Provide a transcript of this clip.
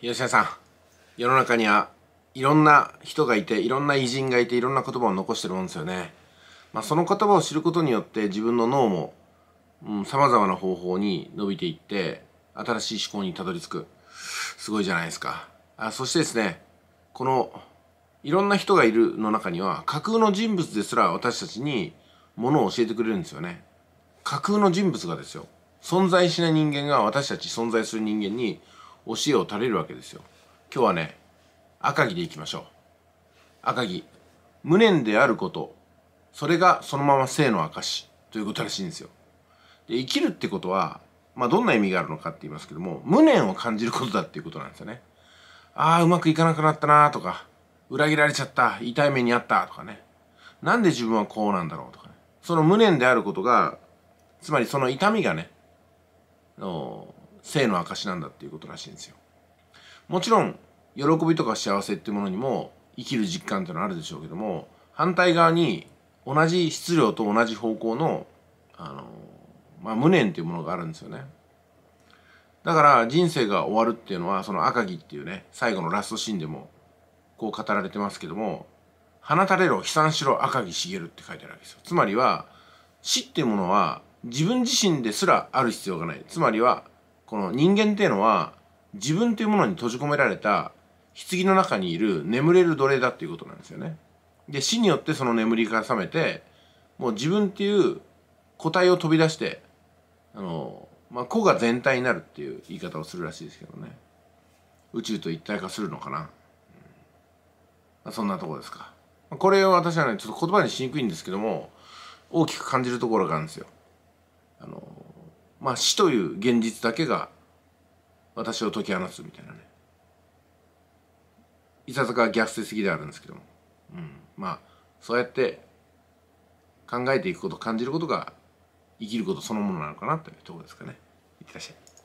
吉田さん世の中にはいろんな人がいていろんな偉人がいていろんな言葉を残してるもんですよね、まあ、その言葉を知ることによって自分の脳もさまざまな方法に伸びていって新しい思考にたどり着く。すごいじゃないですか。あそしてですねこのいろんな人がいるの中には架空の人物ですら私たちにものを教えてくれるんですよね。架空の人物がですよ。存在しない人間が私たち存在する人間に教えを垂れるわけですよ。今日はね赤城でいきましょう。赤城無念であること。それがそのまま生の証ということらしいんですよ。で生きるってことはまあどんな意味があるのかって言いますけども無念を感じることだっていうことなんですよね。ああうまくいかなくなったなとか裏切られちゃった痛い目にあったとかね。なんで自分はこうなんだろうとかね。その無念であることがつまりその痛みがねの生の証なんだっていうことらしいんですよ。もちろん喜びとか幸せっていうものにも生きる実感っていうのはあるでしょうけども反対側に同じ質量と同じ方向のあの、まあ、無念っていうものがあるんですよね。だから人生が終わるっていうのはその赤城っていうね最後のラストシーンでもこう語られてますけども放たれろ悲惨しろ赤城茂って書いてあるわけですよ。つまりは死っていうものは自分自身ですらある必要がない。つまりはこの人間っていうのは自分というものに閉じ込められた棺の中にいる眠れる奴隷だっていうことなんですよね。で死によってその眠りから覚めてもう自分っていう個体を飛び出してあの、まあ、個が全体になるっていう言い方をするらしいですけどね。宇宙と一体化するのかな、うん。まあ、そんなとこですか。これを私はねちょっと言葉にしにくいんですけども大きく感じるところがあるんですよ。まあ死という現実だけが私を解き放つみたいなね。いささか逆説的であるんですけども、うん、まあそうやって考えていくこと感じることが生きることそのものなのかなというところですかね。いってらっしゃい。